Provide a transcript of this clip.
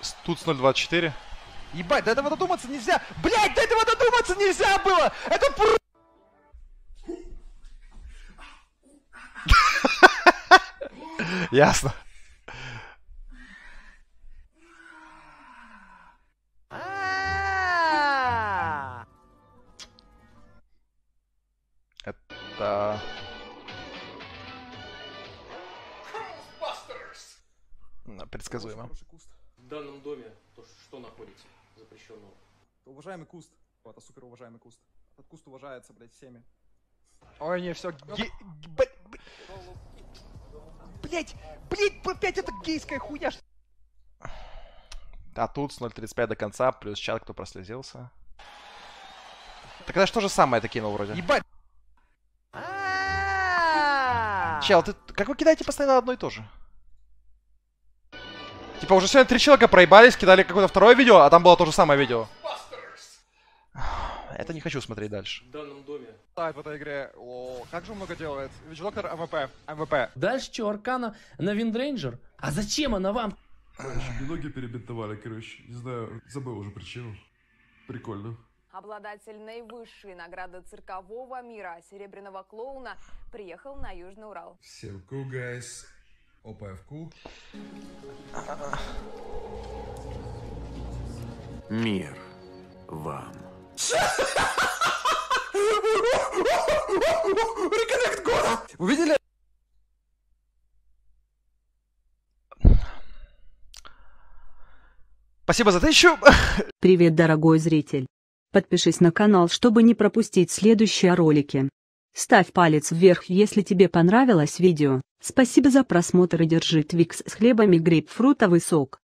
С- Тут 024. Ебать, до этого додуматься нельзя! Блять, до этого додуматься нельзя было! Это пр... Ясно. Это... Предсказуемо. В данном доме то, что находится запрещенного? Уважаемый куст. Это супер уважаемый куст. Этот куст уважается, блядь, всеми. Ой, не, все, ге... Блять, блять, опять это гейская хуйня. что- А тут с 0.35 до конца, плюс чат, кто прослезился. Так это же то же самое ты кинул вроде. Ебать. Чел, ты как вы кидаете постоянно одно и то же? Типа уже сегодня три человека проебались, кидали какое-то второе видео, а там было то же самое видео. Это не хочу смотреть дальше. В данном доме Так, в этой игре. О, как же много делает. Виджлоктор АВП. АВП. Дальше что, Аркана на Виндрейнджер? А зачем она вам? Мне ноги перебинтовали, короче. Не знаю, забыл уже причину. Прикольно. Обладатель наивысшей награды циркового мира серебряного клоуна приехал на Южный Урал. Всем cool, guys. ОПФК. Мир вам. Вы видели? Спасибо за тысячу. Привет, дорогой зритель. Подпишись на канал, чтобы не пропустить следующие ролики. Ставь палец вверх, если тебе понравилось видео. Спасибо за просмотр и держи Твикс с хлебами грейпфрутовый сок.